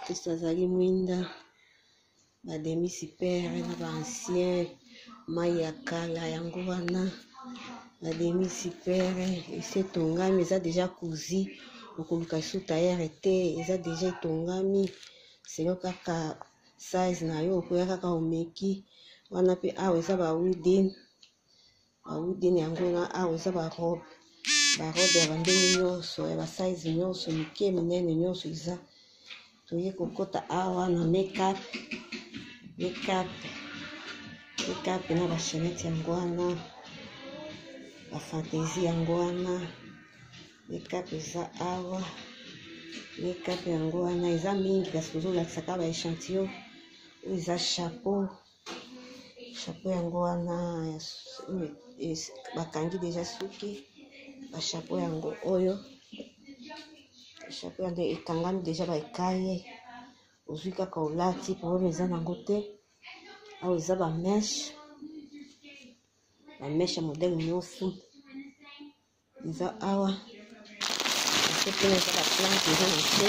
Christ azali mwinda ba demi super na ba ancien mai ya kala yango wana ba demi super esi etongami eza deja kuzi okoluka lisusu tayere te eza deja etongami selo kaka size na yo okoya kaka omeki wana pe awa eza ba widin awuti na yango na awa eza barobe barobe ya bandenge nyonso ya basaize nyonso mike minene nyonso eza toye kokota awa na makeup makeup makeup na bachenete yango wana bafantaisie yango wana makeup eza awa makeup yango wana eza mingi kasi tozolakisa kaka ba echantillon oyo eza chapeau chapeau yango wana bakangi deja suki bachapeau yango oyo chapeau yango ekangami deja baekaye ozwi kaka olati problème eza nango te awa eza bameshe bameshe ya modele nyonso eza awa sopena eza baplante eza na se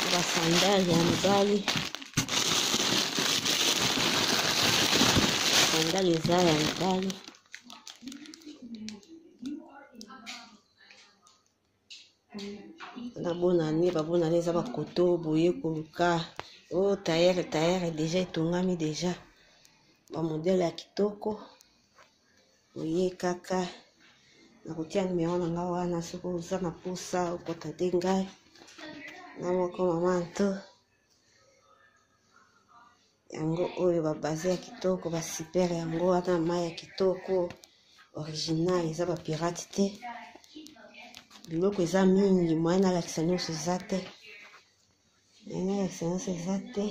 na basandale ya mibali sandale eza ya mibali na bonane babonane eza bakoto boye koluka o oh, tayere tayere deja etongami deja bamodele ya kitoko oye kaka nakotia nimero na ngai wana soki oza na mposa okota te ngai na moko mama nto yango oyo babaze ya kitoko basipere yango wana mai ya kitoko original eza bapirate te biloko eza mingi moyen nalakisa nyonso eza te moyen nalakisa nyonso eza te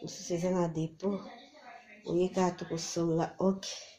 mosusu eza na depo oye kaka tokosolola oke okay.